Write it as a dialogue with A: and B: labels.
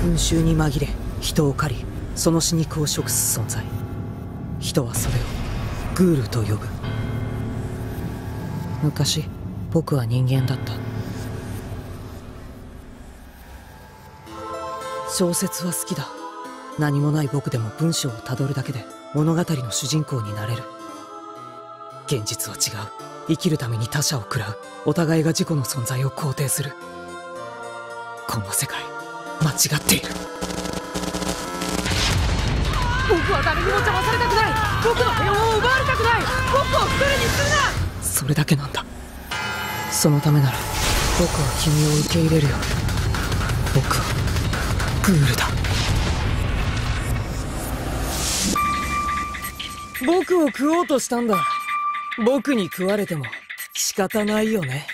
A: 群衆に紛れ人を狩りその死肉を。食す存在人はそれを。グールと呼ぶ昔僕は人間だった。小説は好きだ。何もない僕でも文章をたどるだけで物語の主人公になれる。現実は違う。生きるために他者を食らう。お互いが自己の存在を肯定する。この世界。間違っている。
B: 僕は誰にも邪魔されたくない。僕の平和を奪われたくない。僕を一人にするな。
A: それだけなんだ。そのためなら僕は君を受け入れるよ。僕はグールだ。僕を食おうとしたんだ。僕に食われても仕方ないよね